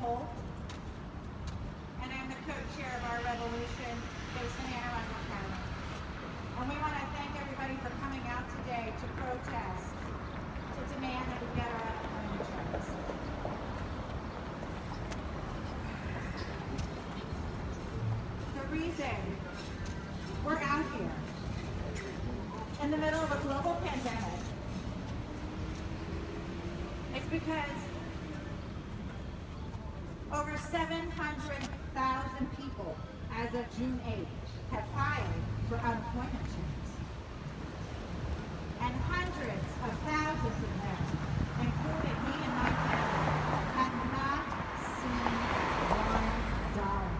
Colt, and I'm the co-chair of our revolution based in Anne. And we want to thank everybody for coming out today to protest, to demand that we get our unemployment checks. The reason we're out here in the middle of a global pandemic is because 700,000 people as of June 8th have filed for unemployment checks. And hundreds of thousands of them, including me and my family, have not seen one dollar.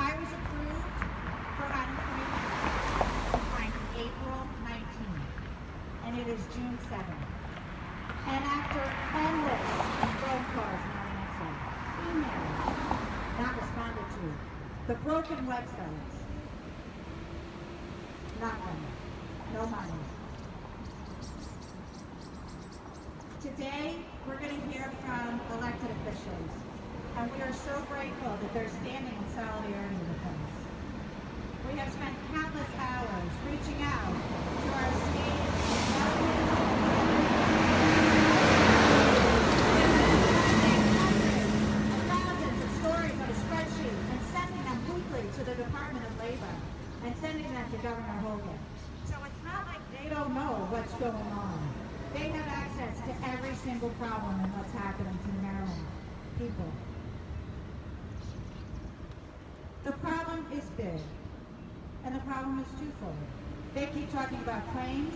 I was approved for unemployment on April 19th, and it is June 7th. And after endless phone calls, not answered, emails, not responded to, the broken websites, nothing, no money. Today, we're going to hear from elected officials, and we are so grateful that they're standing in solidarity with us. We have spent countless hours reaching out to our state government thousands of stories on a spreadsheet and sending them weekly to the Department of Labor and sending them to Governor Hogan. So it's not like they don't know what's going on. They have access to every single problem and what's happening to the Maryland people. The problem is big, and the problem is twofold. They keep talking about claims.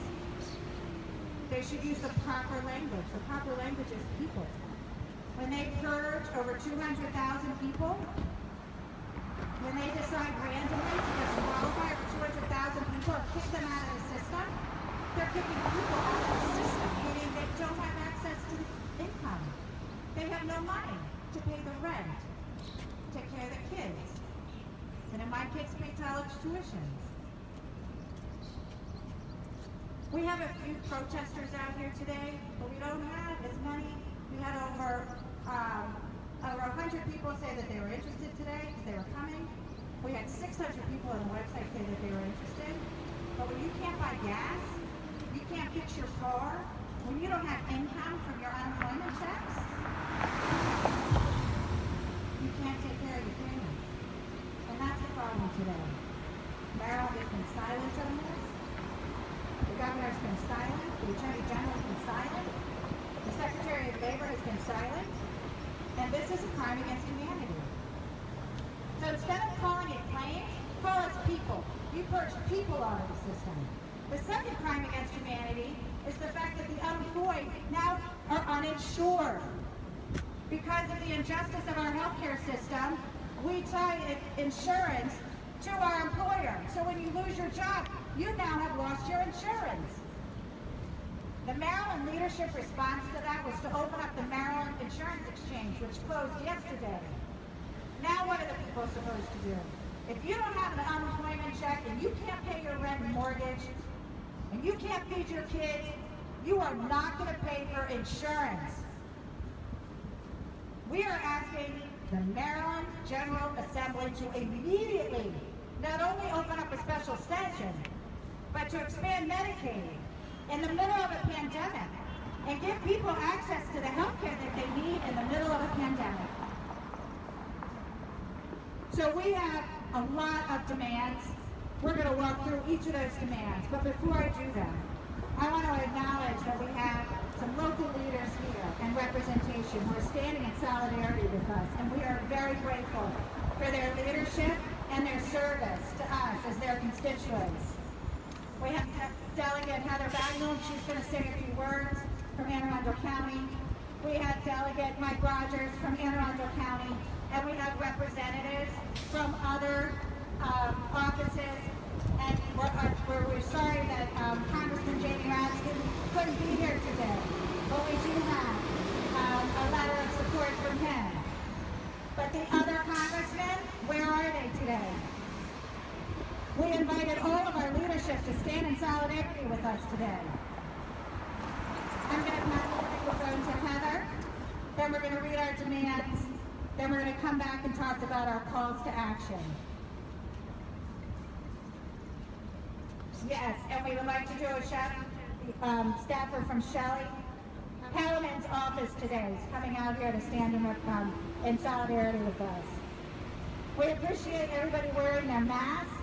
They should use the proper language. The proper language is people. When they purge over 200,000 people, when they decide randomly to disqualify over 200,000 people or kick them out of the system, they're kicking people out of the system, meaning they don't have access to income. They have no money to pay the rent, take care of the kids. And my kids pay college tuitions. We have a few protesters out here today, but we don't have as many. We had over um, over 100 people say that they were interested today, they were coming. We had 600 people on the website say that they were interested. But when you can't buy gas, you can't fix your car, when you don't have income from your unemployment checks, you can't take care of your family. And that's the problem today. Maryland has been silent on this. The governor's been silent. The attorney general has been silent. The secretary of labor has been silent. And this is a crime against humanity. So instead of calling it claims, call us people. You purge people out of the system. The second crime against humanity is the fact that the unemployed now are uninsured. Because of the injustice of our healthcare system, we tie insurance to our employer. So when you lose your job, you now have lost your insurance. The Maryland leadership response to that was to open up the Maryland Insurance Exchange, which closed yesterday. Now what are the people supposed to do? If you don't have an unemployment check and you can't pay your rent and mortgage, and you can't feed your kids, you are not going to pay for insurance. We are asking the Maryland General Assembly to immediately not only open up a special session, but to expand Medicaid in the middle of a pandemic and give people access to the health care that they need in the middle of a pandemic. So we have a lot of demands. We're going to walk through each of those demands. But before I do that, I want to acknowledge that we have some local leaders here and representation who are standing in solidarity with us. And we are very grateful for their leadership and their service to us as their constituents. We have Delegate Heather Bagnall, she's going to say a few words from Anne Arundel County. We have Delegate Mike Rogers from Anne Arundel County, and we have representatives from other um, offices. And we're, uh, we're, we're sorry that um, Congressman Jamie couldn't, couldn't be here today, but we do have um, a letter of support from him. But the other congressmen, where are they today? We invited all of our leadership to stand in solidarity with us today. I'm going to pass the microphone to Heather. Then we're going to read our demands. Then we're going to come back and talk about our calls to action. Yes, and we would like to do a shout um, staffer from Shelley. Palamand's office today is coming out here to stand in, um, in solidarity with us. We appreciate everybody wearing their masks.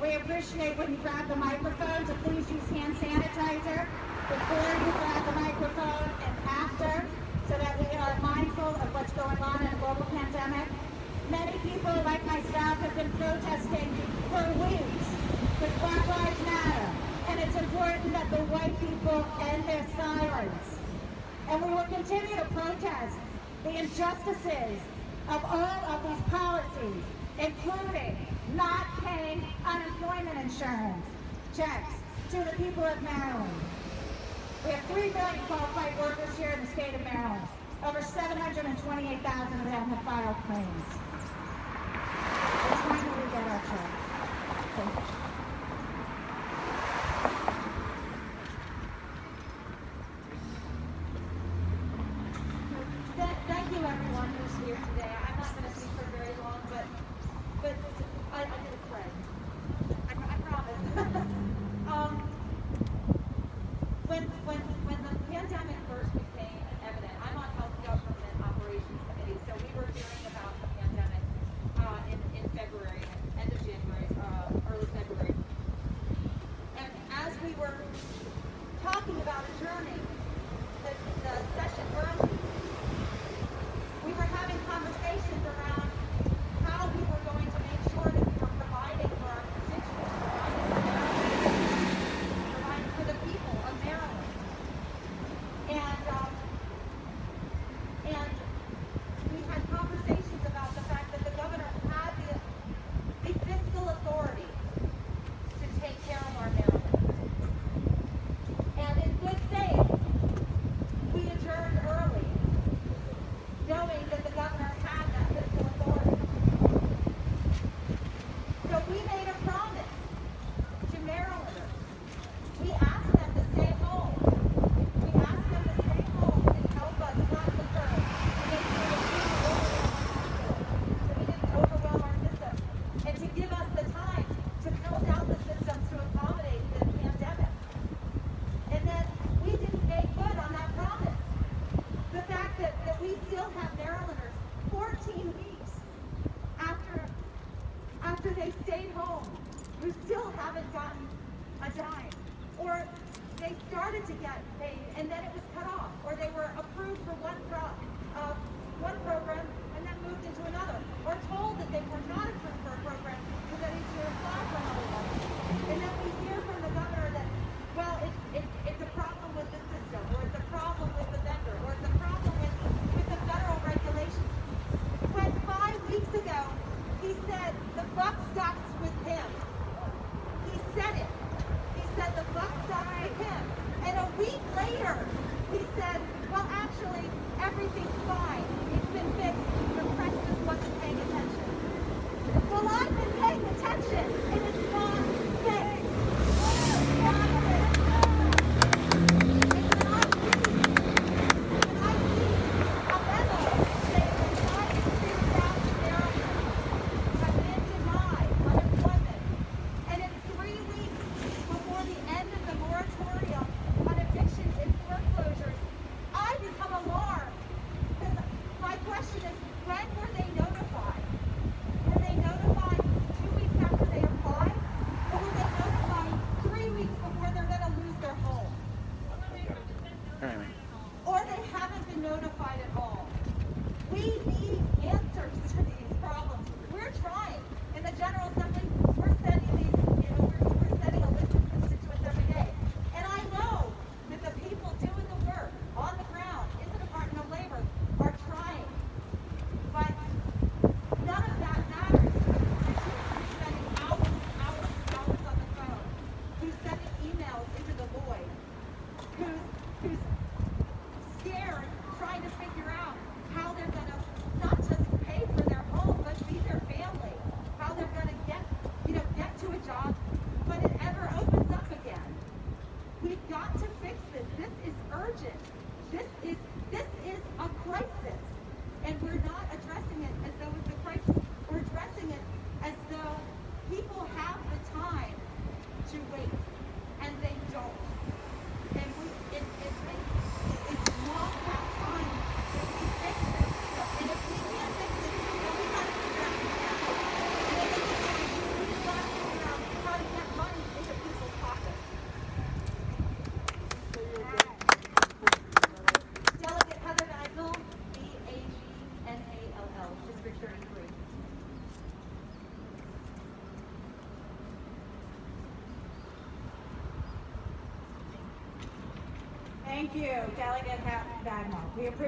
We appreciate when you grab the microphone to please use hand sanitizer before you grab the microphone and after so that we are mindful of what's going on in a global pandemic. Many people like myself have been protesting for weeks with Black Lives Matter and it's important that the white people end their silence. And we will continue to protest the injustices of all of these policies, including not paying unemployment insurance checks to the people of Maryland. We have 3 million qualified workers here in the state of Maryland. Over 728,000 of them have filed claims. It's time that we get our checks.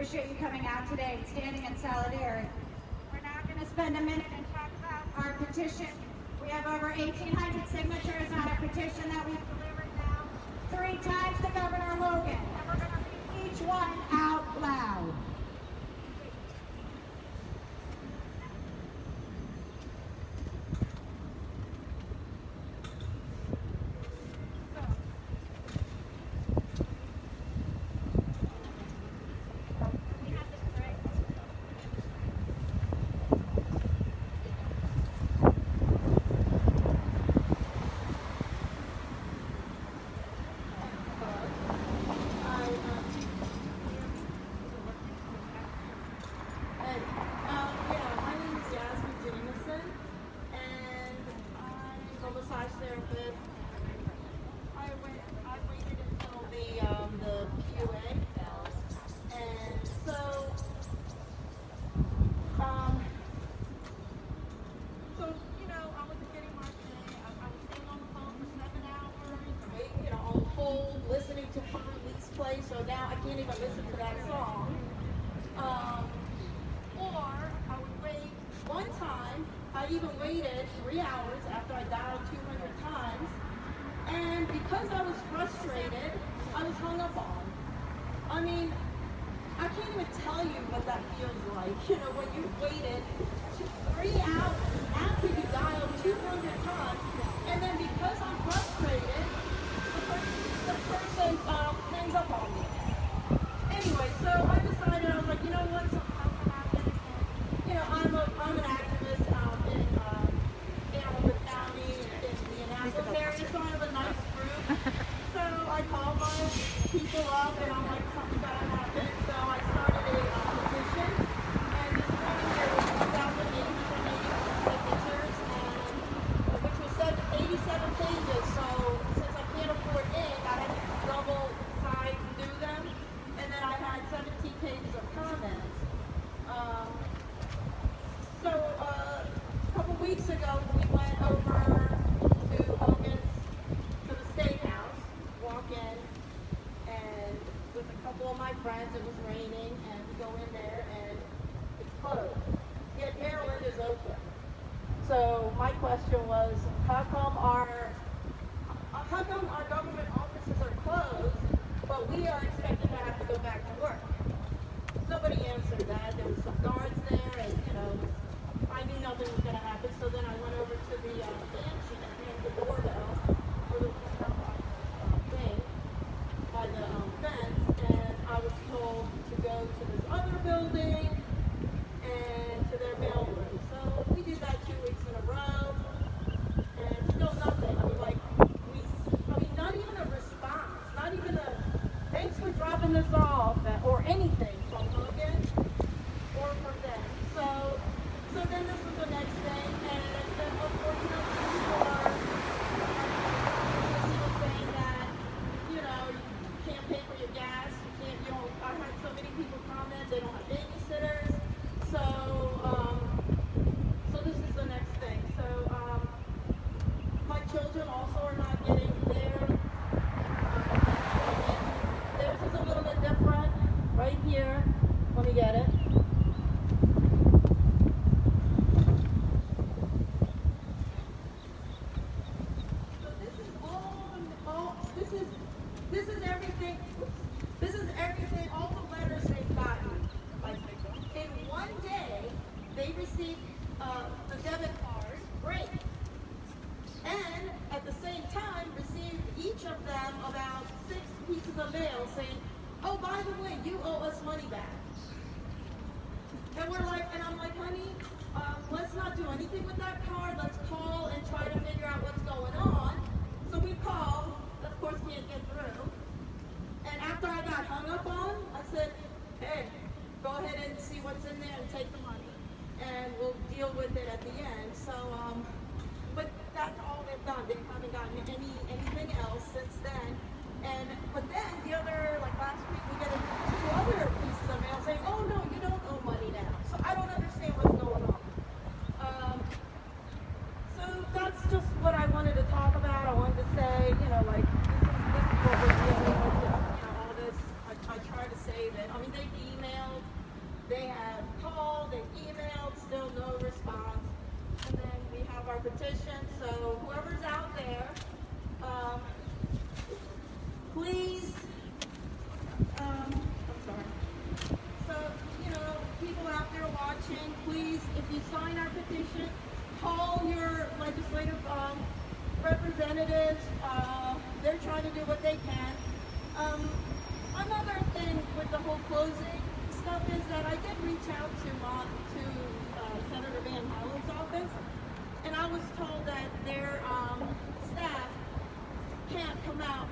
appreciate you coming out today and standing You know, when you waited three hours.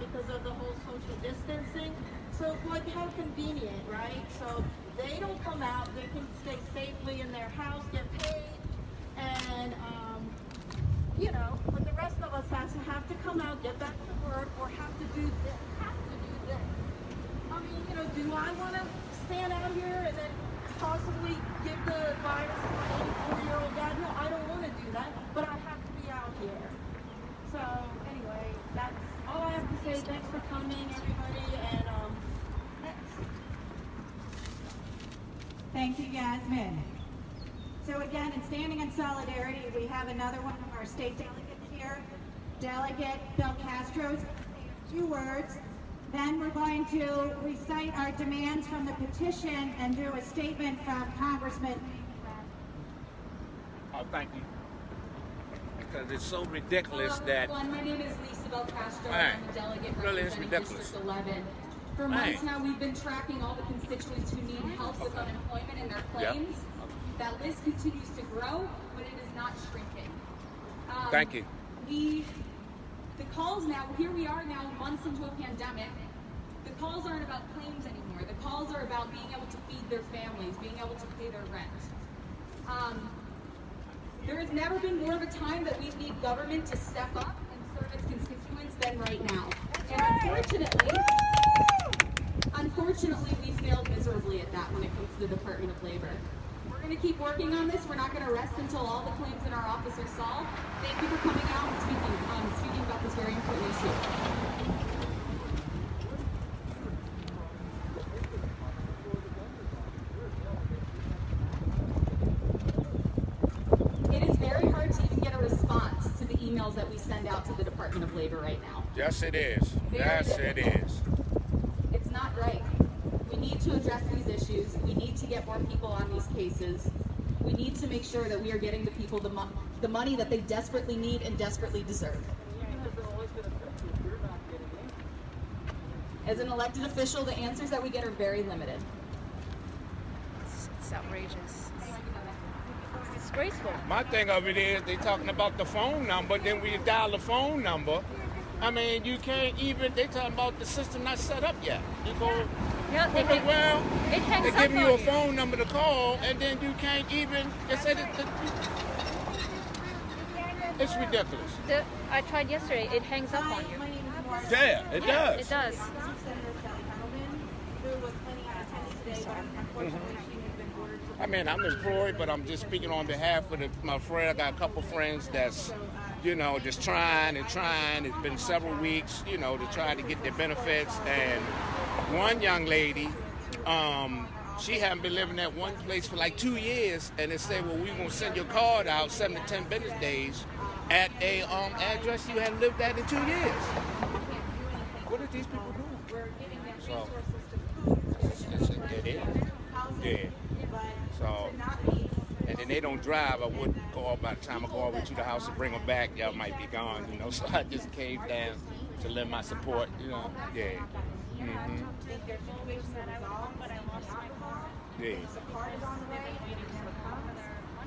Because of the whole social distancing. So like how convenient, right? So they don't come out, they can stay safely in their house, get paid, and um, you know, but the rest of us has to have to come out, get back to work, or have to do this, have to do this. I mean, you know, do I want to stand out here and then possibly give the virus to my 84-year-old dad? No, I don't want to do that, but I have to be out here. So anyway, that's all I have to say. Thanks for coming, everybody, and um, next. Thank you, Yasmin. So again, in standing in solidarity, we have another one of our state delegates here, Delegate Belcastro. Two words. Then we're going to recite our demands from the petition and do a statement from Congressman. Oh, thank you. Because it's so ridiculous Hello, that everyone. My name is Lisa Belcastro. Right. I'm a delegate Really, it's representing ridiculous. District 11. For months now, we've been tracking all the constituents who need help with unemployment and their Yep. claims. That list continues to grow, but it is not shrinking. Um, Thank you. We, the calls now, here we are now months into a pandemic. The calls aren't about claims anymore. The calls are about being able to feed their families, being able to pay their rent. Um, there has never been more of a time that we need government to step up and serve its constituents than right now. And unfortunately, unfortunately, we failed miserably at that when it comes to the Department of Labor. We're going to keep working on this. We're not going to rest until all the claims in our office are solved. Thank you for coming out and speaking, um, speaking about this very important issue. It is very hard to even get a response to the emails that we send out to the Department of Labor right now. yes, it is. Very Yes, it is. It's not right. We need to address these issues. We need to get more people on these cases. We need to make sure that we are getting the people the, mo- the money that they desperately need and desperately deserve. As an elected official, the answers that we get are very limited. It's outrageous. It's disgraceful. My thing of it is they talking about the phone number, then we dial the phone number. I mean, you can't even, they talking about the system not set up yet. You go, Yeah, they well, give- well, it hangs they up give you on a you. phone number to call, and then you can't even, they said it, it's ridiculous. The, I tried yesterday. It hangs up on you. My name is Morris. Yeah, it Yeah, does. it does. Senator Shelley I mean, I'm employed, but I'm just speaking on behalf of the, my friend. I got a couple friends that's, you know, just trying and trying. It's been several weeks, you know, to try to get their benefits. And one young lady, um, she hadn't been living at one place for like two years, and they said, "Well, we're gonna send your card out seven to ten business days at a um, address you hadn't lived at in two years." What are these people doing? So-. housing, Yeah. but So. to not be and they don't drive. I would call by the time I go over to the house to bring them back. Y'all might be gone, you know. So I just came down to lend my support, you know. Yeah. think their situation will resolve, but I lost my car. Yeah. The card is on the way.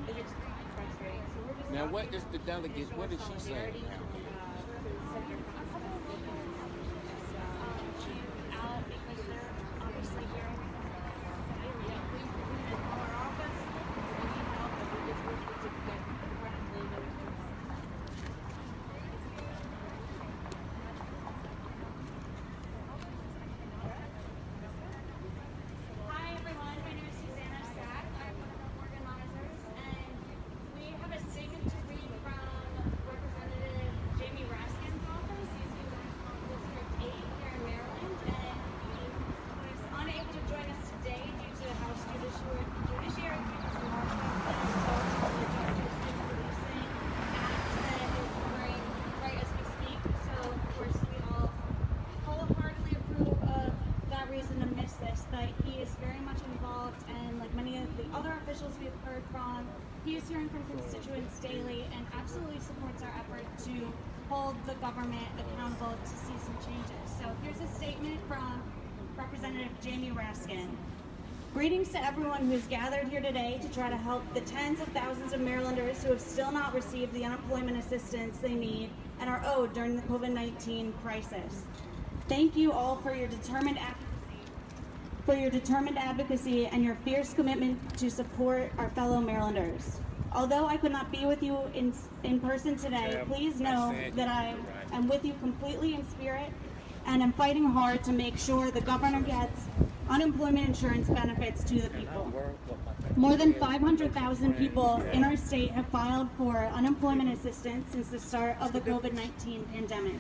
It's just frustrating. So we're just Now, out what here is the delegate? to What show is she saying solidarity, now? uh, send your out because they're obviously hearing our office. We need help, but we're just working to get friendly with Hi everyone, my name is Susanna Stack. I'm one of the organizers, and we have a statement to read from Representative Jamie Raskin's office. He's here from District 8 here in Maryland, and he was unable to join us today due to the House Judiciary Judiciary Committee's Policing Act that is occurring right as we speak. So of course we all wholeheartedly approve of that reason to miss this, but he is very much involved, and like many of the other officials we've heard from, he is hearing from constituents daily and absolutely supports our effort to hold the government accountable to see some changes. So here's a statement from Representative Jamie Raskin. Greetings to everyone who is gathered here today to try to help the tens of thousands of Marylanders who have still not received the unemployment assistance they need and are owed during the COVID-19 crisis. Thank you all for your determined advocacy, for your determined advocacy and your fierce commitment to support our fellow Marylanders. Although I could not be with you in, in person today, please know that I am with you completely in spirit and am fighting hard to make sure the governor gets unemployment insurance benefits to the people. More than 500,000 people in our state have filed for unemployment assistance since the start of the COVID-19 pandemic.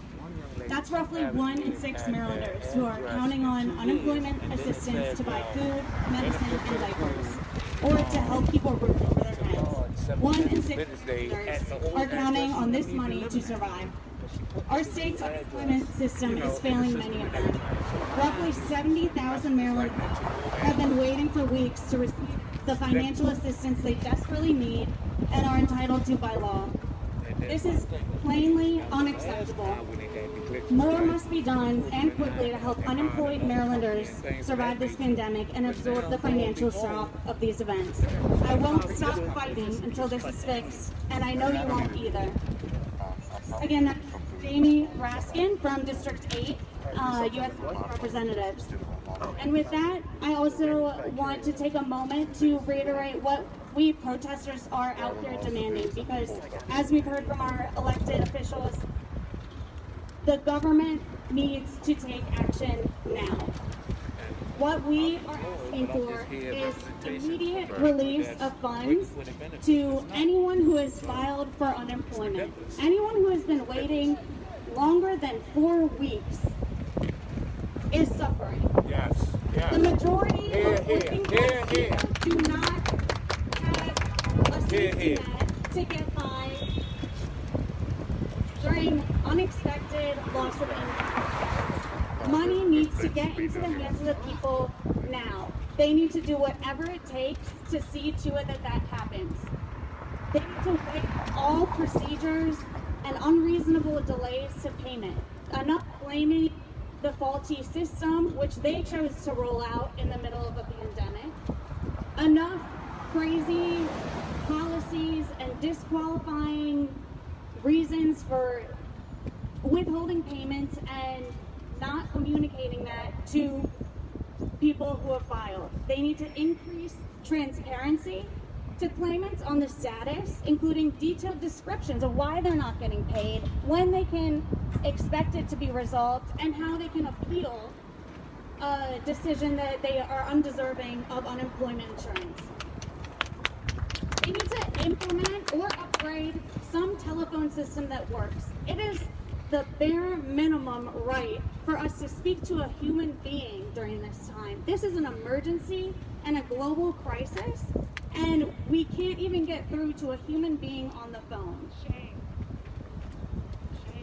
That's roughly one in six Marylanders who are counting on unemployment assistance to buy food, medicine, and diapers, or to help people roof over their heads. One in six Marylanders are counting on this money to survive. Our state's unemployment system is failing many of them. Roughly 70,000 Marylanders have been waiting for weeks to receive the financial assistance they desperately need and are entitled to by law. This is plainly unacceptable. More must be done and quickly to help unemployed Marylanders survive this pandemic and absorb the financial shock of these events. I won't stop fighting until this is fixed, and I know you won't either. Again, that's Jamie Raskin from District 8, uh, U.S. House of Representatives. And with that, I also want to take a moment to reiterate what we protesters are out here demanding because as we've heard from our elected officials, the government needs to take action now. What we are asking for is immediate release of funds to anyone who has filed for unemployment. Anyone who has been waiting longer than four weeks is suffering. Yes, The majority Here, of working here, here. people do not have a safety net to get by during unexpected loss of income. Money needs to get into the hands of the people now. They need to do whatever it takes to see to it that that happens. They need to waive all procedures and unreasonable delays to payment. Enough blaming the faulty system, which they chose to roll out in the middle of a pandemic. Enough crazy policies and disqualifying reasons for withholding payments and not communicating that to people who have filed. They need to increase transparency to claimants on the status, including detailed descriptions of why they're not getting paid, when they can expect it to be resolved, and how they can appeal a decision that they are undeserving of unemployment insurance. They need to implement or upgrade some telephone system that works. It is the bare minimum right for us to speak to a human being during this time. This is an emergency and a global crisis, and we can't even get through to a human being on the phone.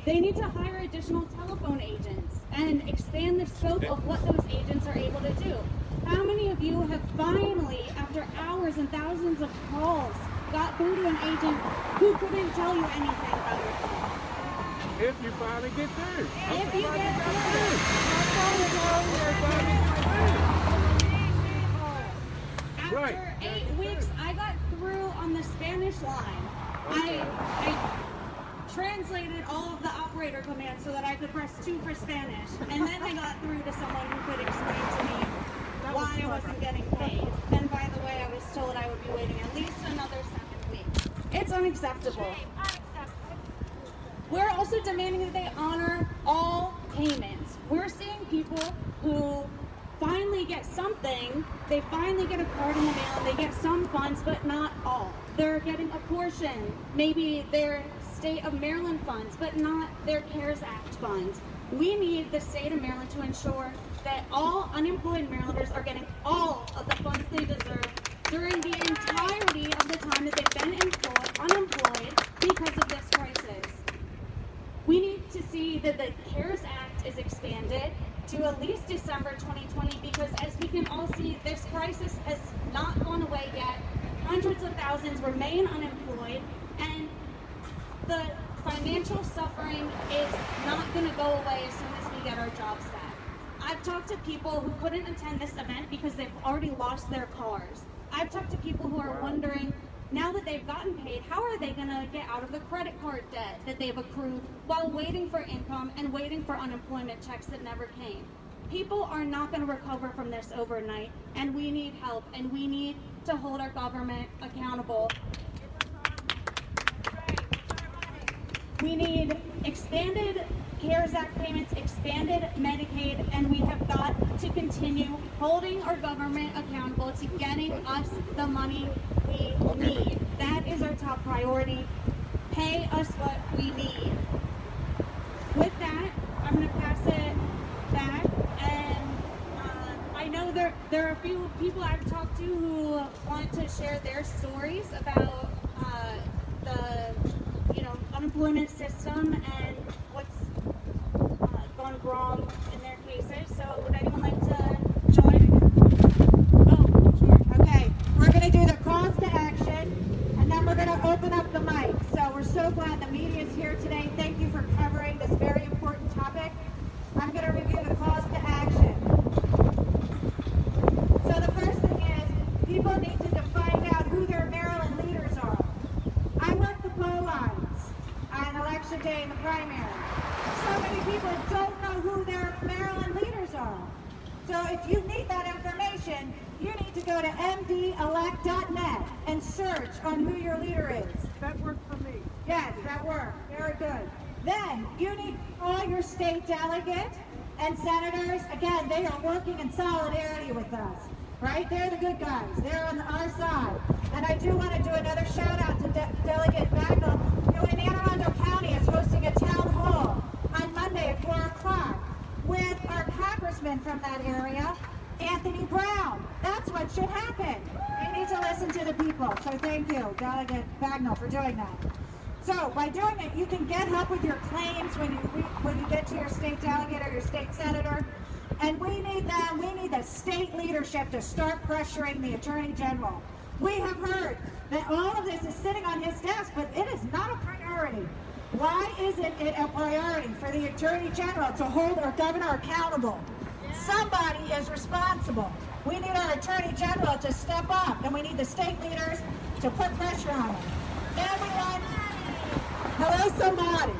They need to hire additional telephone agents and expand the scope of what those agents are able to do. How many of you have finally, after hours and thousands of calls, got through to an agent who couldn't tell you anything about your? If you finally get through. If you get through. After right. eight weeks, I got through on the Spanish line. Okay. I, I translated all of the operator commands so that I could press two for Spanish, and then I got through to someone who could explain to me why I wasn't getting paid. And by the way, I was told I would be waiting at least another seven weeks. It's unacceptable. We're also demanding that they honor all payments. We're seeing people who finally get something, they finally get a card in the mail and they get some funds, but not all. They're getting a portion, maybe their state of Maryland funds, but not their CARES Act funds. We need the state of Maryland to ensure that all unemployed Marylanders are getting all of the funds they deserve during the entirety of the time that they've been employed, unemployed because of this crisis. We need to see that the CARES Act is expanded to at least December 2020 because as we can all see, this crisis has not gone away yet. Hundreds of thousands remain unemployed and the financial suffering is not going to go away as soon as we get our jobs back. I've talked to people who couldn't attend this event because they've already lost their cars. I've talked to people who are wondering now that they've gotten paid, how are they going to get out of the credit card debt that they've accrued while waiting for income and waiting for unemployment checks that never came? People are not going to recover from this overnight, and we need help, and we need to hold our government accountable. We need expanded CARES Act payments, expanded Medicaid, and we have got to continue holding our government accountable to getting us the money we need. That is our top priority. Pay us what we need. With that, I'm going to pass it back. And uh, I know there, there are a few people I've talked to who want to share their stories about uh, the unemployment system and what's uh, gone wrong in their cases. So would anyone like to join? Oh, sure. Okay, we're gonna do the calls to action, and then we're gonna open up the mic. So we're so glad the media is here today. Thank you for covering this very important topic. I'm gonna review the calls to action. So the first thing is, people need to find out who their Maryland leaders are. I work the poll lines on election day in the primary. So many people don't know who their Maryland leaders are. So if you need that information, you need to go to mdelect.net and search on who your leader is. That worked for me. Yes, that worked. Very good. Then you need all your state delegates and senators. Again, they are working in solidarity with us. Right? They're the good guys. They're on our side. And I do want to do another shout out to De- Delegate Bagnall, who in Anne Arundel County is hosting a town hall on Monday at 4 o'clock with our congressman from that area, Anthony Brown. That's what should happen. We need to listen to the people. So thank you, Delegate Bagnall, for doing that. So by doing it, you can get help with your claims when you when you get to your state delegate or your state senator. And we need them. We need the state leadership to start pressuring the attorney general. We have heard that all of this is sitting on his desk, but it is not a priority. Why isn't it a priority for the attorney general to hold our governor accountable? Somebody is responsible. We need our attorney general to step up, and we need the state leaders to put pressure on him. Everyone, hello, somebody.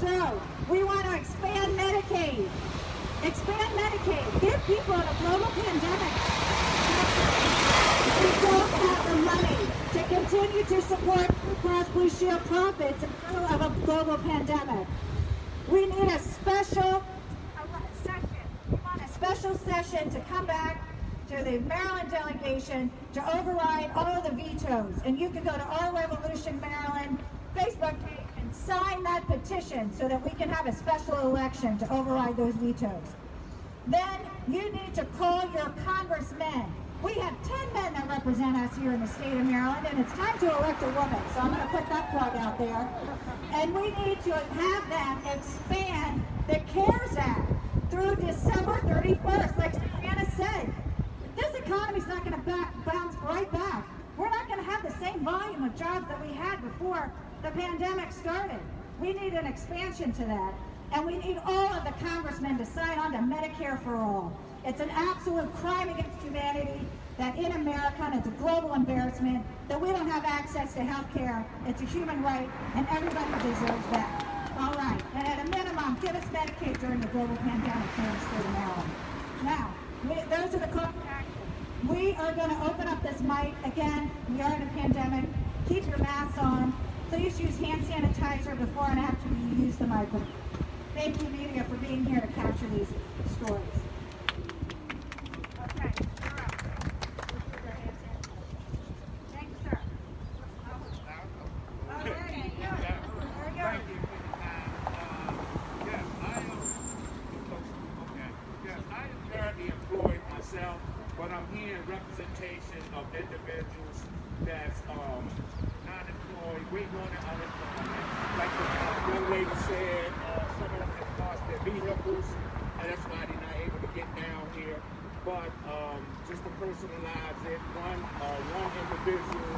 So we want to expand Medicaid. Expand Medicaid. Give people in a global pandemic. We don't have the money to continue to support Blue Cross Blue Shield profits in the middle of a global pandemic. We need a special a session. We want a special session to come back to the Maryland delegation to override all of the vetoes. And you can go to Our Revolution Maryland Facebook page sign that petition so that we can have a special election to override those vetoes. Then you need to call your congressmen. We have 10 men that represent us here in the state of Maryland, and it's time to elect a woman. So I'm going to put that plug out there. And we need to have them expand the CARES Act through December 31st. Like Anna said, this economy's not going to bounce right back. We're not going to have the same volume of jobs that we had before the pandemic started. We need an expansion to that. And we need all of the congressmen to sign on to Medicare for All. It's an absolute crime against humanity. that in America, and it's a global embarrassment, that we don't have access to health care. It's a human right, and everybody deserves that. All right, and at a minimum, give us Medicaid during the global pandemic here in the state of Maryland. Now, we, those are the call to action. We are going to open up this mic again. We are in a pandemic. Keep your masks on. Please use hand sanitizer before and after you use the microphone. Thank you, media, for being here to capture these stories. Okay, you're up. Thank you, sir. Okay, good. There you go. Thank you for time. Uh, yes, I am. Okay. Yes, I am currently employed myself, but I'm here in representation of individuals that's um, not employed, waiting on their unemployment. Like the uh, young lady said, uh, some of them have lost their vehicles, and that's why they're not able to get down here. But um, just to personalize it, one uh, one individual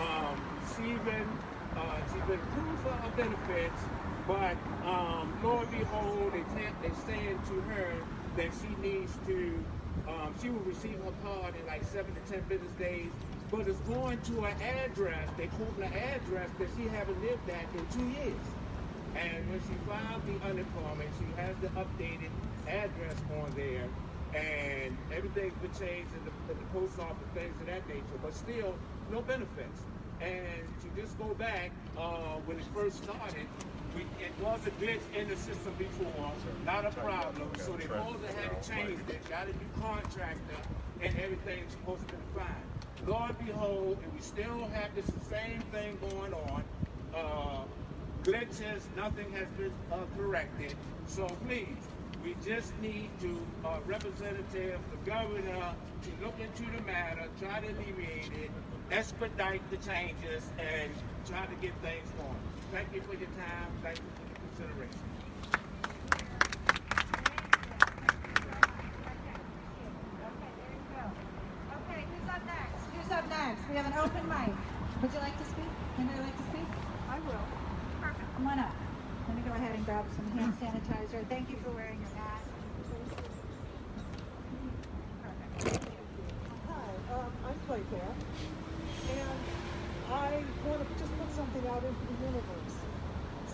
um, receiving uh, she's been approved for benefits, but um, lo and behold, they can't, they saying to her that she needs to, um, she will receive her card in like seven to ten business days, but it's going to an address, they quote an address that she haven't lived at in two years. And when she filed the unemployment, she has the updated address on there, and everything's been changed in the, in the post office, things of that nature, but still no benefits. And to just go back, uh, when it first started, we, it was a glitch in the system before, not a problem. So they supposed to have changed it, got a new contractor, and everything's supposed to be fine. Lo and behold, and we still have this same thing going on. Uh, glitches, nothing has been uh, corrected. So please, we just need to, uh, representative, the governor, to look into the matter, try to alleviate it, expedite the changes, and try to get things going. Thank you for your time. Thank you for the consideration. Okay, who's up next? Who's up next? We have an open mic. Would you like to speak? Anybody like to speak? I will. Perfect. Come on up. Let me go ahead and grab some hand sanitizer. Thank you for wearing your mask. Perfect. Hi, um, I'm Playfair, and I want to just put something out into the universe.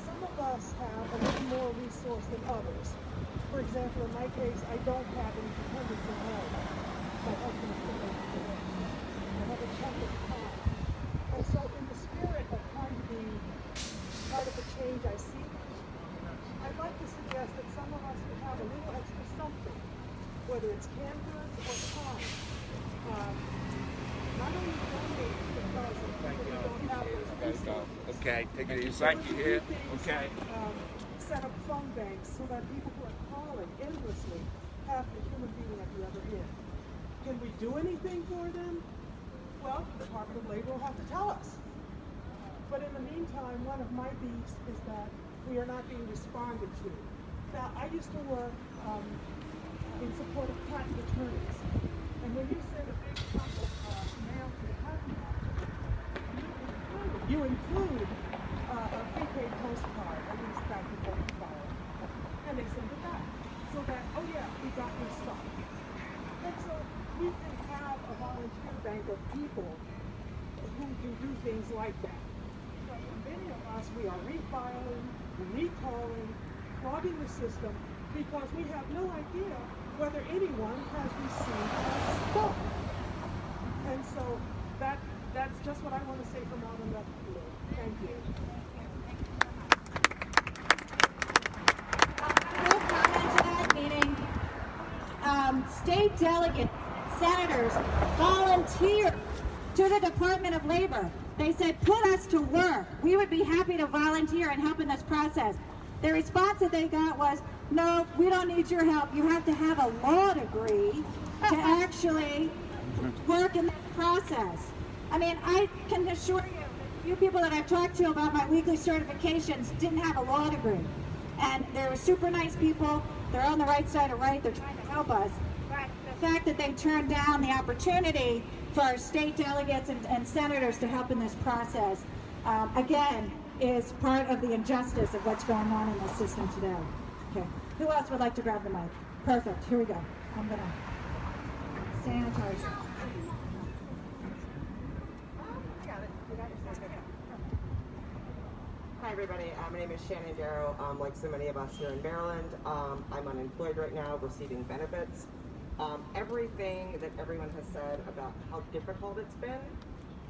Some of us have a little more resource than others. For example, in my case, I don't have any dependents at home. My husband is still living today. I have a chunk of time. And so in the spirit of trying to be part of the change I seek, I'd like to suggest that some of us could have a little extra something, whether it's canned goods or time. Um, not only donate because of Thank people you. who don't have those Thank you. But Thank you things Okay. um, set up phone banks so that people who are calling endlessly have the human being at the other end. Can we do anything for them? Well, the Department of Labor will have to tell us. But in the meantime, one of my beefs is that we are not being responded to. Now, I used to work um, in support of patent attorneys. And when you send a big chunk of uh, mail to the patent office, you include uh, a prepaid postcard, at least back in old file, and they send it back. So that, oh yeah, we got your stuff. And so we can have a volunteer bank of people who can do things like that. But for many of us, we are refiling, recalling, clogging the system because we have no idea whether anyone has received our stuff. And so that that's just what I want to say from out in left field. Thank you. No comment to that meeting. Um, state delegates, senators volunteered to the Department of Labor. They said, put us to work. We would be happy to volunteer and help in this process. The response that they got was, no, we don't need your help. You have to have a law degree to actually work in that process. I mean, I can assure you, the few people that I've talked to about my weekly certifications didn't have a law degree. And they were super nice people. They're on the right side of right. They're trying to help us. But the fact that they turned down the opportunity for our state delegates and, and senators to help in this process, um, again, is part of the injustice of what's going on in the system today. Okay, who else would like to grab the mic? Perfect, here we go. I'm gonna sanitize. Hi everybody, uh, my name is Shannon Darrow. Um, like so many of us here in Maryland, um, I'm unemployed right now, receiving benefits. Um, everything that everyone has said about how difficult it's been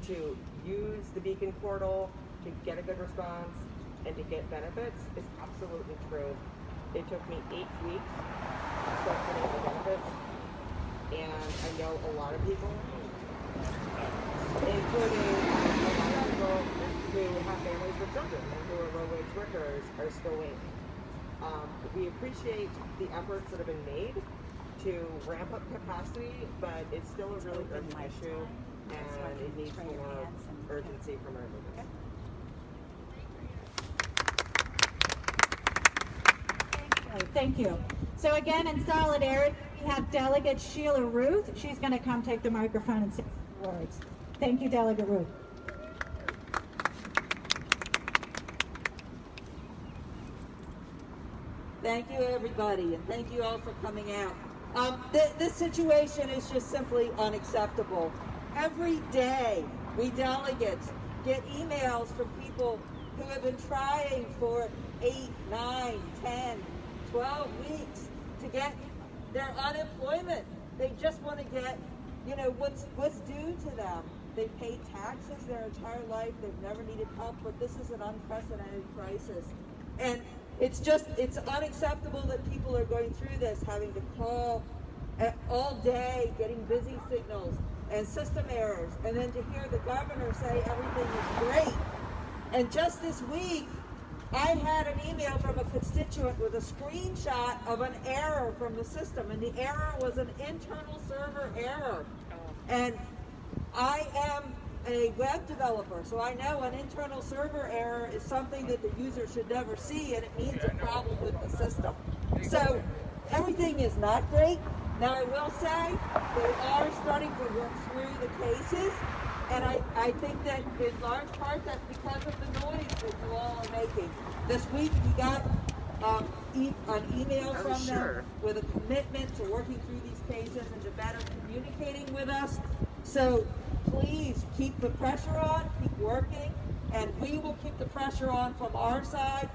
to use the Beacon portal, to get a good response, and to get benefits is absolutely true. It took me eight weeks to start getting the benefits, and I know a lot of people, including a lot of people who have families with children and who are low-wage workers, are still waiting. Um, we appreciate the efforts that have been made to ramp up capacity, but it's still a really urgent issue, and it needs more urgency from our leaders. Thank you. So again, in solidarity, we have Delegate Sheila Ruth. She's going to come take the microphone and say a few words. Thank you, Delegate Ruth. Thank you, everybody, and thank you all for coming out. Um, th- this situation is just simply unacceptable. Every day, we delegates get emails from people who have been trying for eight, nine, ten, twelve weeks to get their unemployment. They just want to get, you know, what's what's due to them. They paid taxes their entire life. They've never needed help, but this is an unprecedented crisis. And it's just, it's unacceptable that people are going through this, having to call uh, all day, getting busy signals and system errors, and then to hear the governor say everything is great. And just this week, I had an email from a constituent with a screenshot of an error from the system, and the error was an internal server error. And I am a web developer, so I know an internal server error is something that the user should never see, and it means a problem with the system. So everything is not great. Now I will say they are starting to work through the cases, and I, I think that in large part that's because of the noise that you all are making. This week we got um, e- an email Oh, from sure. them with a commitment to working through these cases and to better communicating with us. So please keep the pressure on, keep working, and we will keep the pressure on from our side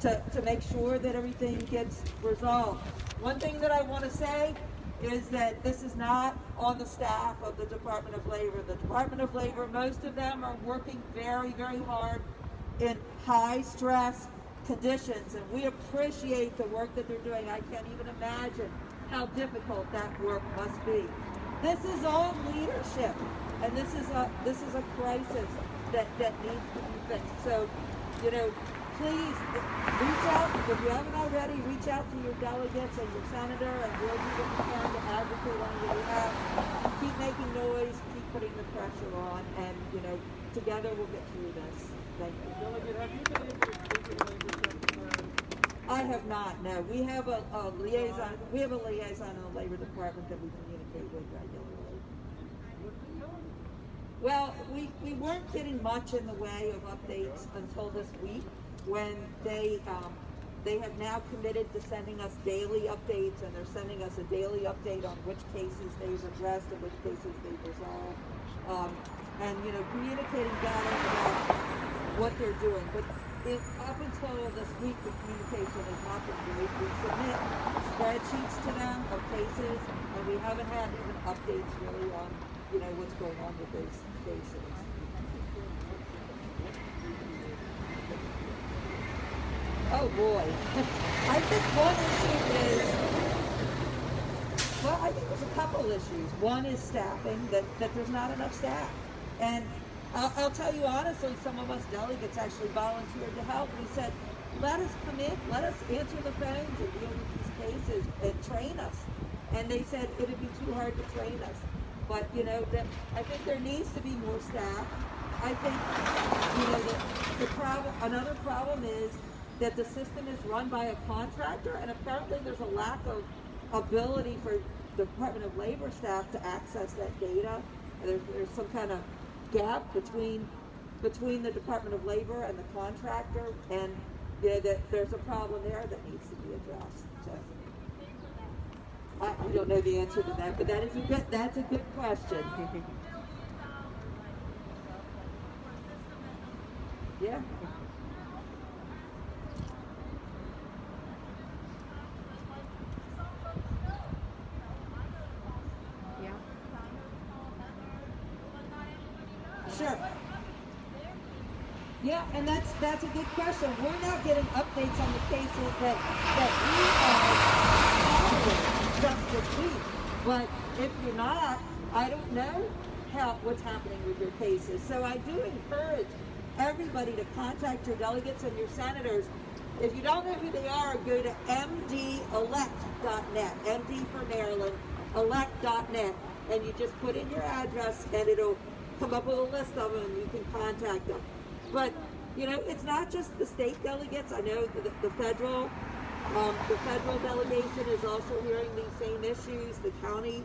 to, to make sure that everything gets resolved. One thing that I want to say is that this is not on the staff of the Department of Labor. The Department of Labor, most of them are working very, very hard in high stress conditions, and we appreciate the work that they're doing. I can't even imagine how difficult that work must be. This is all leadership, and this is a this is a crisis that that needs to be fixed. So, you know, please uh, reach out if you haven't already. Reach out to your delegates and your senator, and we'll do what we can to advocate on your behalf. Keep making noise, keep putting the pressure on, and you know, together we'll get through this. Thank you. Delegate, have you been able to speak to Labor Secretary? I have not. No, we have a, a liaison. We have a liaison in the Labor Department that we communicate with regularly. Well, we, we weren't getting much in the way of updates until this week, when they um, they have now committed to sending us daily updates, and they're sending us a daily update on which cases they've addressed and which cases they've resolved, um, and you know communicating better about what they're doing. But up until this week, the communication has not been great. We submit spreadsheets to them of cases, and we haven't had even updates really on, you know, what's going on with those cases. Oh boy. I think one issue is, well, I think there's a couple issues. One is staffing, that, that there's not enough staff. And I'll, I'll tell you honestly, some of us delegates actually volunteered to help. We said, let us come in, let us answer the phones and deal with these cases and train us. And they said it'd be too hard to train us. But, you know, that, I think there needs to be more staff. I think, you know, the, the another problem is that the system is run by a contractor and apparently there's a lack of ability for the Department of Labor staff to access that data. There's, there's some kind of gap between between the Department of Labor and the contractor, and you know, that there's a problem there that needs to be addressed. So, I, we don't know the answer to that, but that is a good, that's a good question. yeah. Sure. Yeah, and that's that's a good question. We're not getting updates on the cases that that we have just. But if you're not, I don't know how what's happening with your cases. So I do encourage everybody to contact your delegates and your senators. If you don't know who they are, go to mdelect.net, MD for Maryland, elect.net, and you just put in your address and it'll come up with a list of them and you can contact them. But, you know, it's not just the state delegates. I know the, the federal, um, the federal delegation is also hearing these same issues. The county,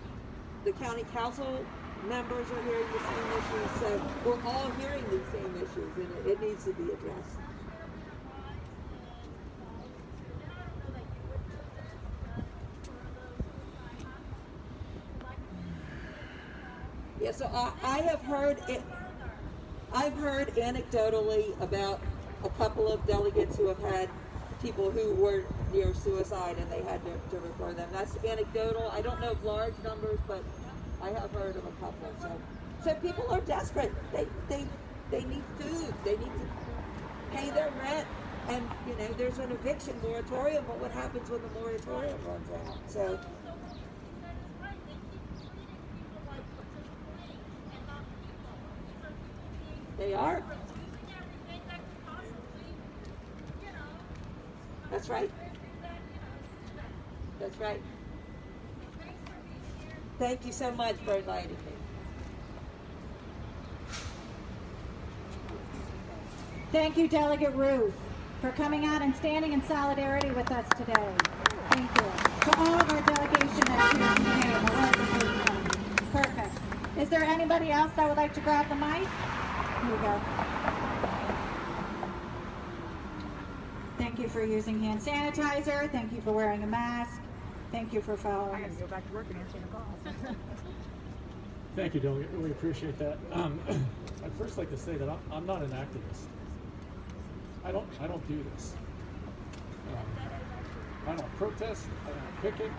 the county council members are hearing the same issues. So we're all hearing these same issues and it, it needs to be addressed. Yeah, so I, I have heard it. I've heard anecdotally about a couple of delegates who have had people who were near suicide and they had to, to refer them. That's anecdotal. I don't know of large numbers, but I have heard of a couple. So, so people are desperate. They they they need food. They need to pay their rent. And you know, there's an eviction moratorium, but what happens when the moratorium runs out? So they are. That's right. That's right. Thank you so much for inviting me. Thank you, Delegate Ruth, for coming out and standing in solidarity with us today. Thank you. To all of our delegation that's here today. Perfect. Is there anybody else that would like to grab the mic? Here you go. Thank you for using hand sanitizer. Thank you for wearing a mask. Thank you for following. us. Go back to work and answer the calls. Thank you, Delegate. Really appreciate that. Um, I'd first like to say that I'm, I'm not an activist. I don't I don't do this. Um, I don't protest. I don't picket.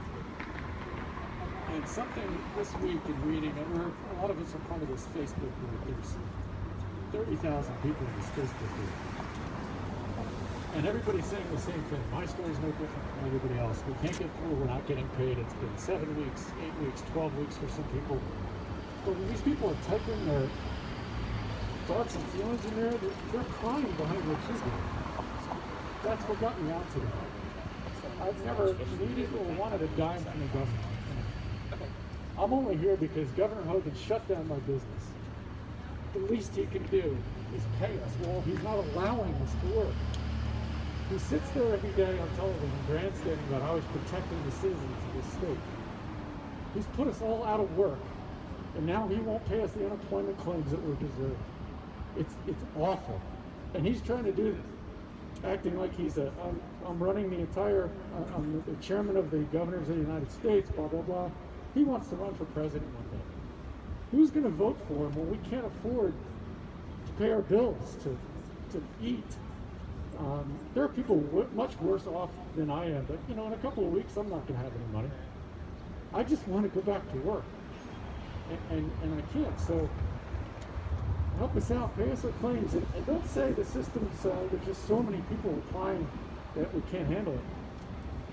And something this week in reading, and we're a lot of us are part of this Facebook group. There's 30,000 people in this Facebook group. And everybody's saying the same thing. My story's no different from everybody else. We can't get through. We're not getting paid. It's been seven weeks, eight weeks, 12 weeks for some people. But when these people are typing their thoughts and feelings in there, they're, they're crying behind their keyboard. That's what got me out today. I've never needed or wanted a dime from the government. I'm only here because Governor Hogan shut down my business. The least he can do is pay us. Well, he's not allowing us to work. He sits there every day on television grandstanding about how he's protecting the citizens of this state. He's put us all out of work, and now he won't pay us the unemployment claims that we're deserving. It's it's awful, and he's trying to do this, acting like he's a I'm, I'm running the entire uh, I'm the chairman of the governors of the United States. Blah blah blah. He wants to run for president one day. Who's going to vote for him when we can't afford to pay our bills, to to eat? Um, there are people much worse off than I am, but you know, in a couple of weeks, I'm not going to have any money. I just want to go back to work, and, and, and I can't. So help us out, pay us our claims, and, and don't say the system's, uh, there's just so many people applying that we can't handle it.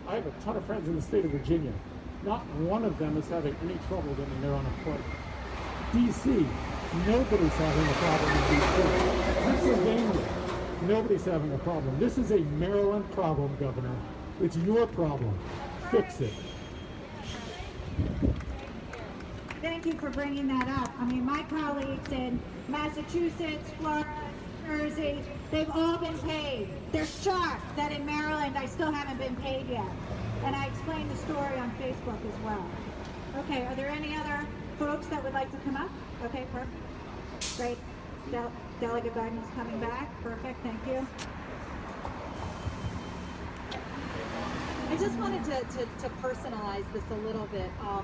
I have a ton of friends in the state of Virginia. Not one of them is having any trouble getting their unemployment. DC, nobody's having a problem in DC. Pennsylvania, nobody's having a problem. This is a Maryland problem, Governor. It's your problem. Fix it. Thank you for bringing that up. I mean, my colleagues in Massachusetts, Florida, Jersey, they've all been paid. They're shocked that in Maryland I still haven't been paid yet. And I explained the story on Facebook as well. Okay, are there any other folks that would like to come up? Okay, perfect. Great. Del- Delegate Biden's coming back. Perfect, thank you. I just wanted to, to, to personalize this a little bit, um,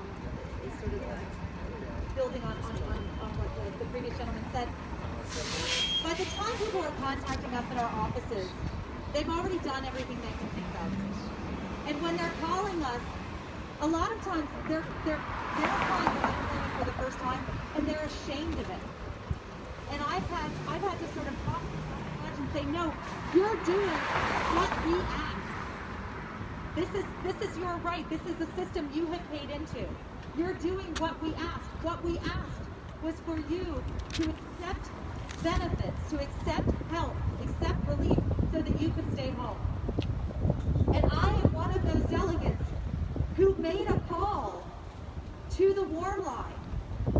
sort of uh, building on, on, on, on what the, the previous gentleman said. By the time people are contacting us at our offices, they've already done everything they can think of. And when they're calling us, a lot of times they're they're they're calling unemployment for the first time and they're ashamed of it. And I've had I've had to sort of talk to and say, no, you're doing what we asked. This is this is your right. This is the system you have paid into. You're doing what we asked. What we asked was for you to accept benefits, to accept help, accept relief, so that you could stay home. And I am one of those delegates who made a call to the warm line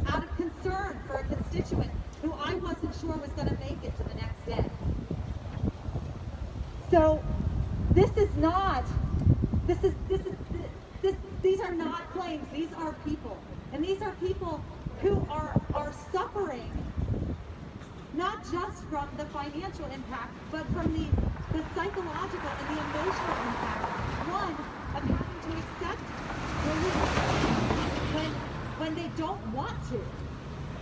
out of concern for a constituent who I wasn't sure was going to make it to the next day. So this is not, this is, this is, this, these are not claims, these are people. And these are people who are, are suffering not just from the financial impact, but from the, the psychological and the emotional impact. One, of having to accept when, when they don't want to.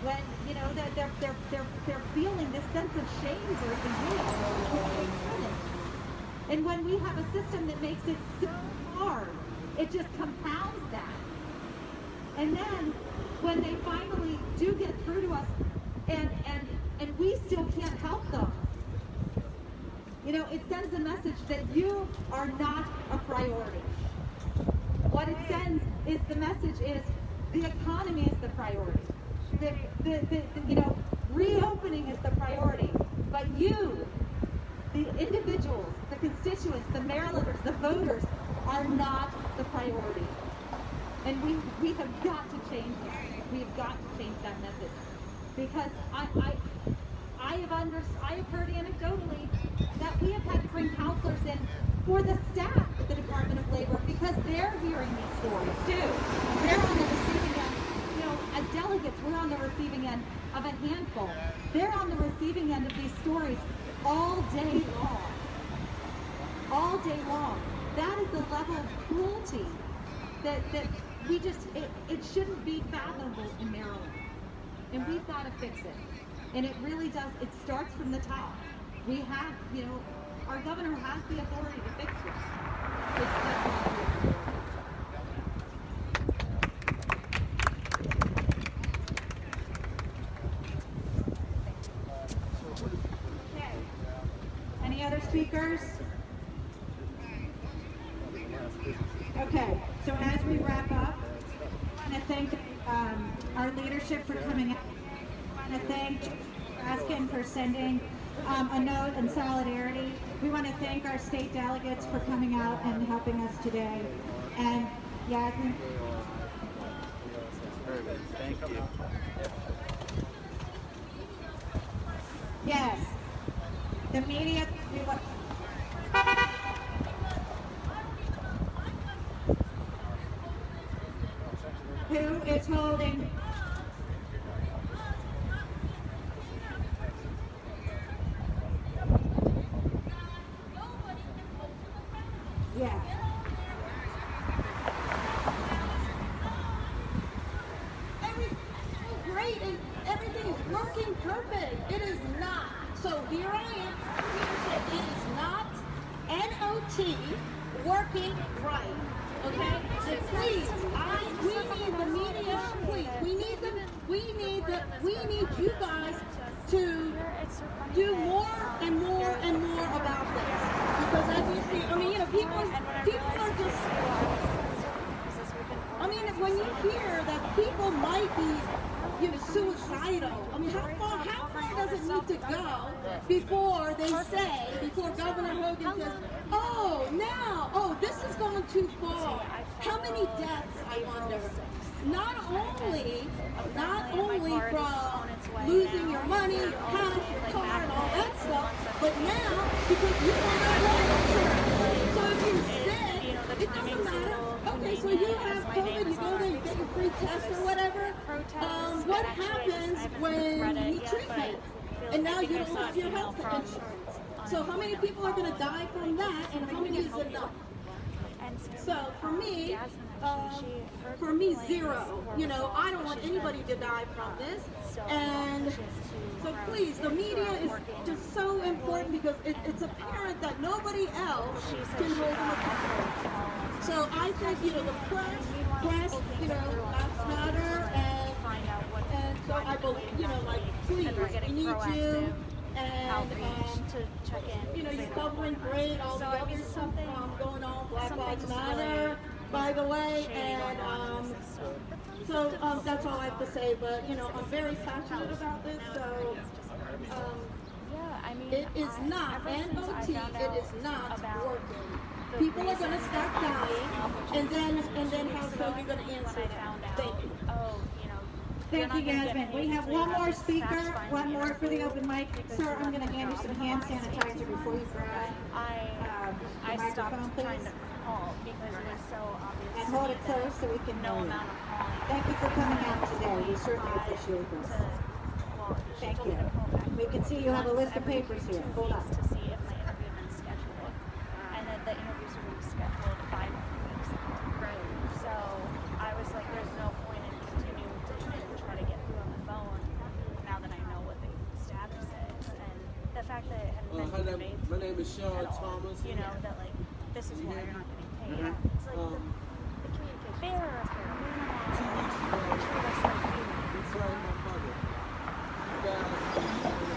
When, you know, that they're, they're, they're, they're feeling this sense of shame or guilt. And when we have a system that makes it so hard, it just compounds that. And then when they finally do get through to us and, and, and we still can't help them, you know, it sends a message that you are not a priority. What it sends is the message is the economy is the priority. The, the, the, you know, reopening is the priority. But you, the individuals, the constituents, the Marylanders, the voters, are not the priority. And we, we have got to change that. We have got to change that message. Because I, I, I have under, I have heard anecdotally that we have had to bring counselors in for the staff at the Department of Labor because they're hearing these stories too. They're on the receiving end. You know, as delegates, we're on the receiving end of a handful. They're on the receiving end of these stories all day long. All day long. That is the level of cruelty that, that we just, it, it shouldn't be fathomable in Maryland. And we've got to fix it. And it really does, it starts from the top. We have, you know, our governor has the authority to fix this. It's definitely Okay. Any other speakers? Okay, so as we wrap up, I want to thank um, our leadership for coming out. I want to thank Raskin for sending um, a note in solidarity. We want to thank our state delegates for coming out and helping us today. And Thank you. yes, the media, we wa- who is holding Yeah. Everything's so great and everything is working perfect. It is not. So here I am. Here to say it is not NOT working right. Okay? So please, I we need the media. Please, we need them. We need the. We need you guys to do more and more and more about this. Because as you see, I mean, you know, people people are just I mean, when you hear that people might be, you know, suicidal, I mean, how far, how far does it need to go before they say, before Governor Hogan says, oh, now, oh, this has gone too far. How many deaths, I wonder? Not only, not only from losing your money, your house, your car, and all that stuff, but now because you don't have. So if you're sick, it doesn't matter. Okay, so you have COVID, you go there, you get your free test or whatever. Um, what happens when you need treatment? And now you don't have your health insurance. So how many people are going to die from that, and how many is enough? So for me, um, for me, zero. You know, I don't want anybody to die from this. And so please, the media is just so important because it, it's apparent that nobody else can hold them accountable. So I think, you know, the press, press, you know, Black lives matter, and, and so I believe, you know, like, please, we need you. And, um, to check in. you know, you're covering great, all the other stuff something- um, going on, Black Lives Matter, by the way, and, going on in um, so, um, that's all I have to say, but, you know, I'm very passionate about this, so, um, Yeah, I mean, it is not, ever since I N-O-T, it is not working. People are gonna stop dying, and then, and then how weeks so ago you're gonna answer I that? found out, Thank you. Oh, you know. Thank you, Yasmin. We have one more speaker, one more for the open mic. Sir, I'm gonna hand you some hand sanitizer before you grab. I, Um, I stopped microphone, trying please. to call because it was so obvious And to hold it close so we can know. amount of calling. Thank you for coming out today. We certainly appreciate this. to- Thank you. to We can see you have a list of papers here. Hold on. To see if my interview had been scheduled. And then the interviews were rescheduled five weeks ago. Right. So I was like, there's no point in continuing to even try to get through on the phone now that I know what the status is. And the fact that it hadn't Uh, been hi there. conveyed to My name is Sean Thomas. You know, that like, this is why you're not getting paid. Mhm. It's like Um, the, the communication. Are a pair. Two weeks ago, us we buried my mother. She died of coronavirus.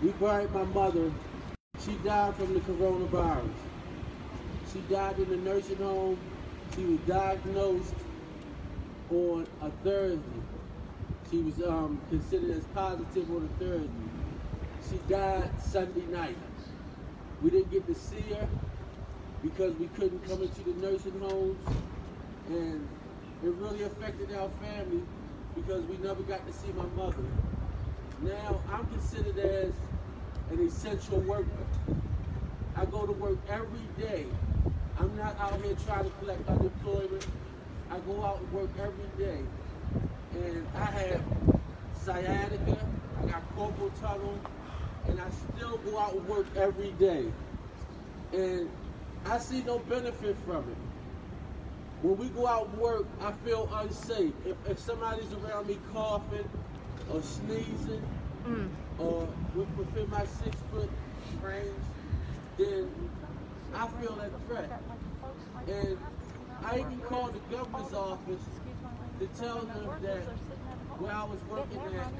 And We buried my mother. She died from the coronavirus. She died in a nursing home. She was diagnosed on a Thursday. She was um, considered as positive on a Thursday. She died Sunday night. We didn't get to see her because we couldn't come into the nursing homes. And it really affected our family because we never got to see my mother. Now I'm considered as an essential worker. I go to work every day. I'm not out here trying to collect unemployment. I go out and work every day. And I have sciatica, I got carpal tunnel, and I still go out and work every day. And I see no benefit from it. When we go out and work, I feel unsafe. If, if somebody's around me coughing or sneezing mm. or within my six foot range, then I feel that threat. And I even called the governor's office to tell them that where I was working at,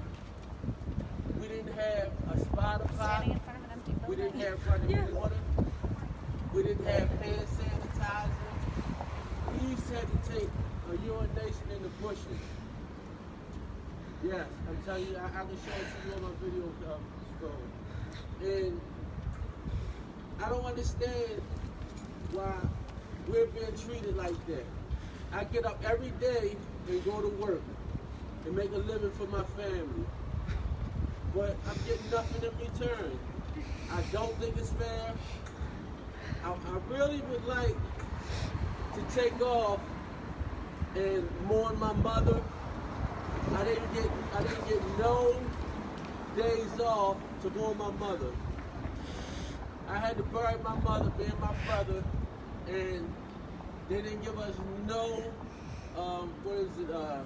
we didn't have a spotter pot, Standing in front of an empty Oh we didn't have running water, we didn't have hand sanitizer. We used to have to take a urination in the bushes. Yes, I'm telling you, I, I can show it to you on my video um. And I don't understand why we're being treated like that. I get up every day and go to work and make a living for my family. But I'm getting nothing in return. I don't think it's fair. I, I really would like to take off and mourn my mother. I didn't get I didn't get no days off to mourn my mother. I had to bury my mother, being my brother, and they didn't give us no um, what is it? Uh,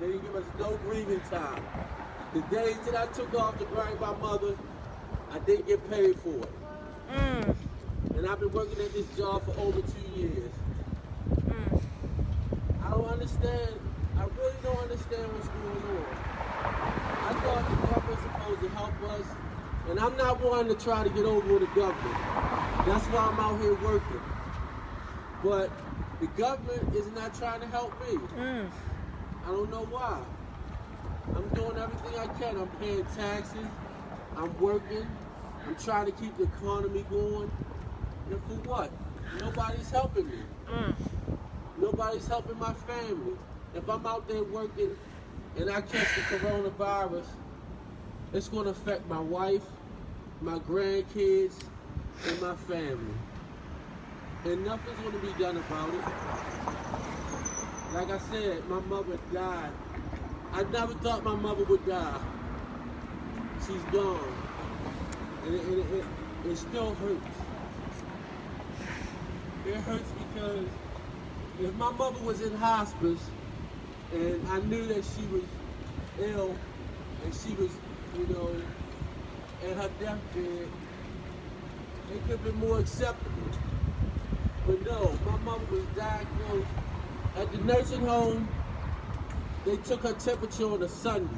they didn't give us no grieving time. The days that I took off to bury my mother, I didn't get paid for it. And I've been working at this job for over two years. I don't understand. I really don't understand what's going on. I thought the government was supposed to help us, and I'm not one to try to get over with the government. That's why I'm out here working. But the government is not trying to help me. Mm. I don't know why. I'm doing everything I can. I'm paying taxes. I'm working. I'm trying to keep the economy going. And for what? Nobody's helping me. Mm. Nobody's helping my family. If I'm out there working and I catch the coronavirus, it's going to affect my wife, my grandkids, and my family. And nothing's going to be done about it. Like I said, my mother died. I never thought my mother would die. She's gone. And it, it, it, it still hurts. It hurts because if my mother was in hospice and I knew that she was ill and she was, you know, in her deathbed, it could have been more acceptable. But no, my mother was diagnosed at the nursing home. They took her temperature on a Sunday.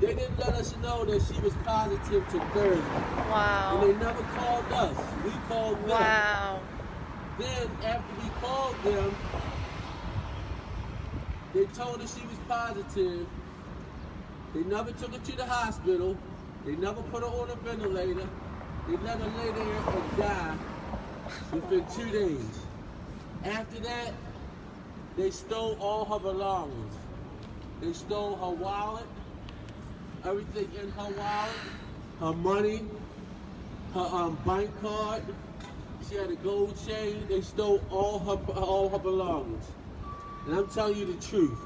They didn't let us know that she was positive to Thursday. Wow. And they never called us. We called them. Wow. Then after we called them, they told us she was positive. They never took her to the hospital. They never put her on a ventilator. They let her lay there and die within two days. After that, they stole all her belongings. They stole her wallet, everything in her wallet, her money, her um, bank card. She had a gold chain. They stole all her all her belongings. And I'm telling you the truth.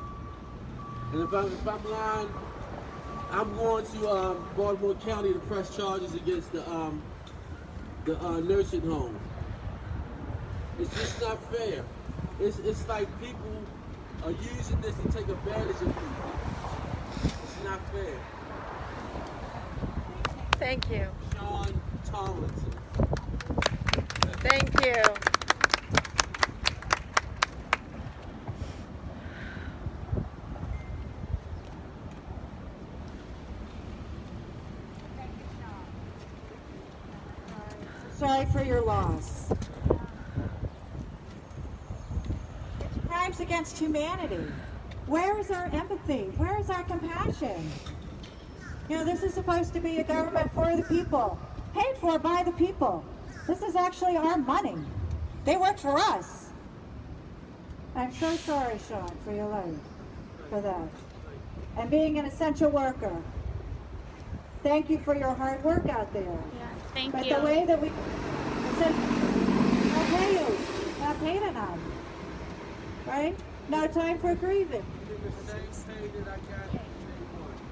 And if I'm, if I'm lying, I'm going to um, Baltimore County to press charges against the um, the uh, nursing home. It's just not fair. It's, it's like people are using this to take advantage of people. It's not fair. Thank you. Sean Tomlinson. Thank you. Sorry for your loss. It's crimes against humanity. Where is our empathy? Where is our compassion? You know, this is supposed to be a government for the people, paid for by the people. This is actually our money. They work for us. I'm so sorry, Sean, for your life, for that. And being an essential worker. Thank you for your hard work out there. Yeah, thank but you. the way that we said, I'll pay you. Not paid enough. Right? No time for grieving.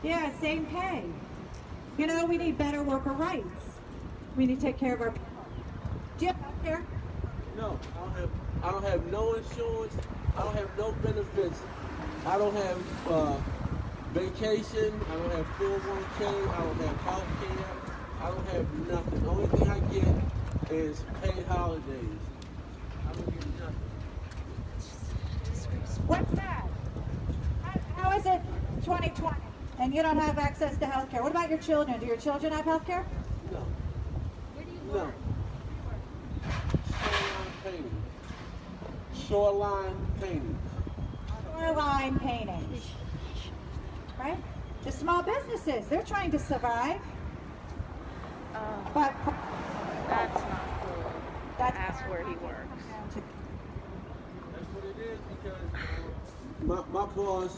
Yeah, same pay. You know, we need better worker rights. We need to take care of our. people. Do you have health care? No, I don't have. I don't have no insurance. I don't have no benefits. I don't have uh, vacation. I don't have 401k. I don't have health care. I don't have nothing. The only thing I get is paid holidays. I don't get nothing. What's that? How, how is it 2020 and you don't have access to health care? What about your children? Do your children have health care? No. No. Shoreline painting. Shoreline painting. Shoreline painting. Right? The small businesses, they're trying to survive. But That's not cool. That's, That's where he works. That's what it is because my, my boss,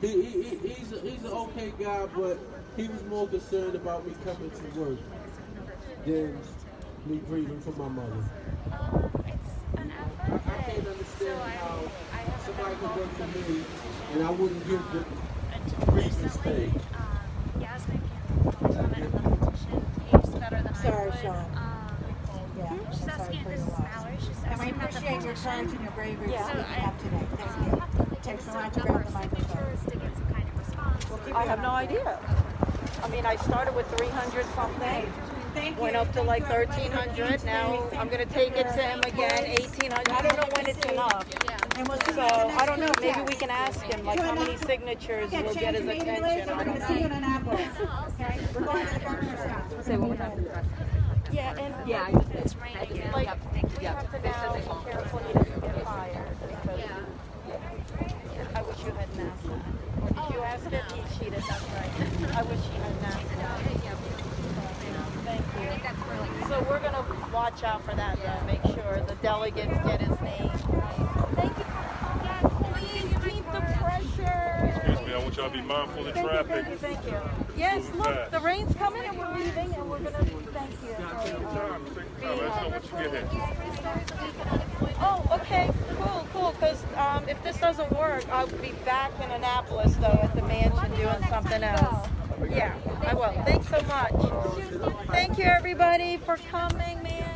he, he, he he's a, he's an okay guy, but he was more concerned about me coming to work than me grieving for my mother. Um, I, I can't understand how somebody could work for me and I wouldn't give the grievance pay. Yasmin can comment on the petition page better I Um, Yeah, she's asking, for this is. Mallory, she's asking about the appreciate your courage and your bravery Yeah. So speak I- up today. Thank um, you. have It takes a lot to grab the microphone. signatures to get some kind of response. We'll keep I have no idea. I mean, I started with 300 something. Thank you. Went up to like you, everybody, for 1300. Now. I'm going to take it to him again, 1800. I don't know when it's enough. And we'll see So you at the next I don't know. Maybe we can ask him like how many signatures Get will get his changed attention. I don't gonna see you in know. Annapolis. Okay? We're to the governor's Say one more time for the there. press. Yeah, and Yeah, I like. It's raining. Thank you. like Yep, we Yep. have to now be won't. careful he doesn't get fired. Because I wish you hadn't asked that. Or did you ask it? He cheated. That's right. I wish he hadn't asked that. Thank you. So we're gonna watch out for that though. Make sure the delegates get his name. Thank you. Yes, please keep the pressure. Excuse me, I want y'all be mindful of Thank you, traffic. thank you, thank you. Yes, Moving look, fast. the rain's coming and we're leaving and we're gonna, thank you. Take your time, take your time. Let us know what you get here. Oh, okay, cool, cool, because um, if this doesn't work, I'll be back in Annapolis though at the mansion doing something else. Yeah, I will. Thanks so much. Thank you everybody for coming, man.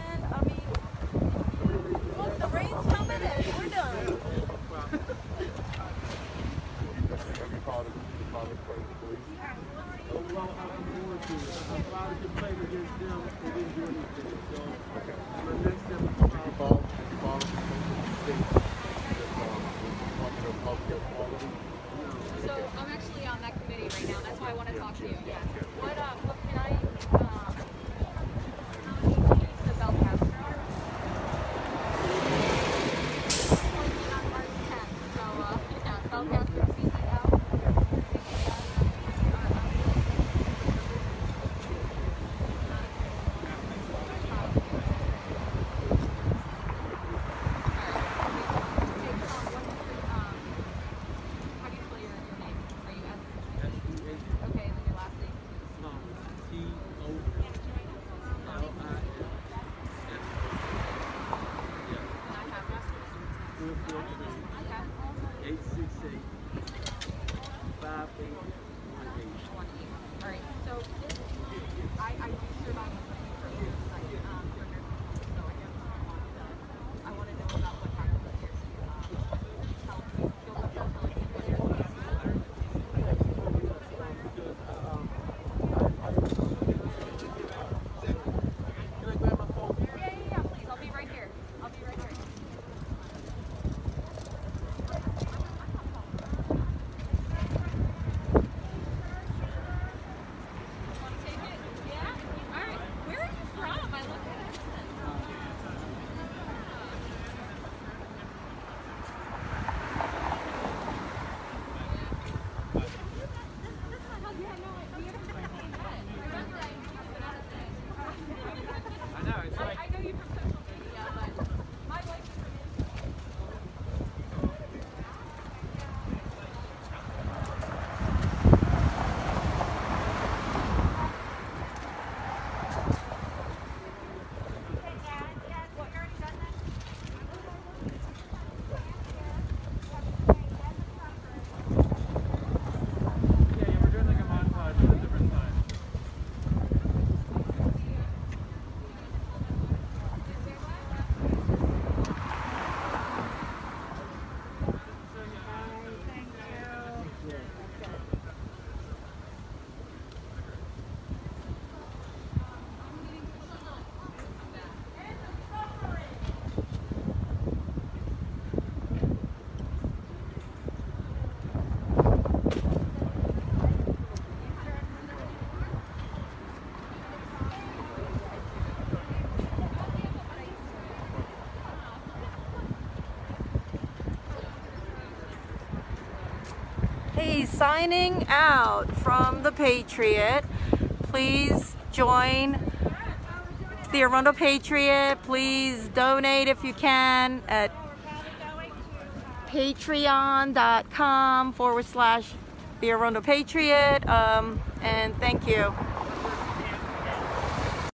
signing out from the Patriot. Please join the Arundel Patriot. Please donate if you can at patreon.com forward slash the Arundel Patriot. Um, and thank you.